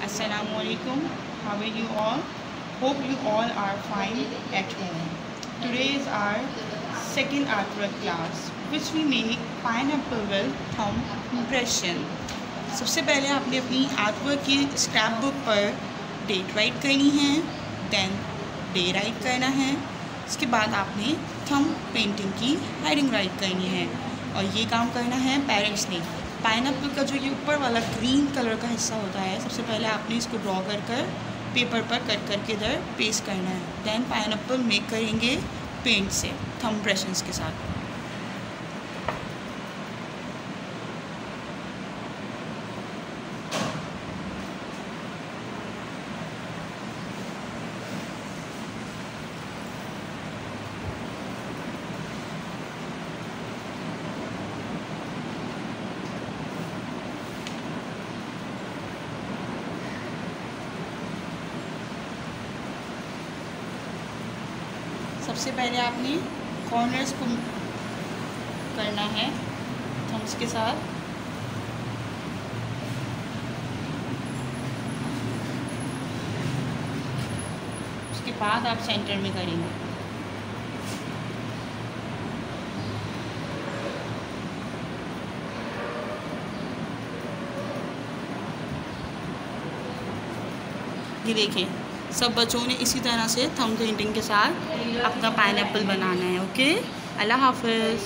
Assalamu alaikum. How are you all? Hope you all are fine at home. Today is our second artwork class which we make pineapple with thumb impression. सबसे पहले आपने अपनी artwork की scrapbook पर date write करनी है then day right करना है इसके बाद आपने थम पेंटिंग की हेडिंग राइट करनी है और ये काम करना है पेरेंट्स ने पाइन का जो ये ऊपर वाला ग्रीन कलर का हिस्सा होता है, सबसे पहले आपने इसको ड्रॉ कर कर पेपर पर कट करके इधर पेस्ट करना है। देन पाइन मेक करेंगे पेंट से थम ब्रशेस के साथ। सबसे पहले आपने कॉर्नर्स को करना है थम्स के साथ। उसके बाद आप सेंटर में करेंगे। ये देखें। सब बच्चों ने इसी तरह से थम पेंटिंग के साथ अपना पाइन बनाना है ओके अल्लाह हाफिज़।